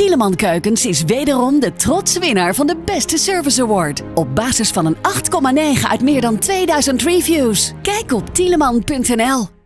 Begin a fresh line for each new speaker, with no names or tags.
Tieleman Keukens is wederom de trotse winnaar van de beste service award. Op basis van een 8,9 uit meer dan 2000 reviews. Kijk op tieleman.nl.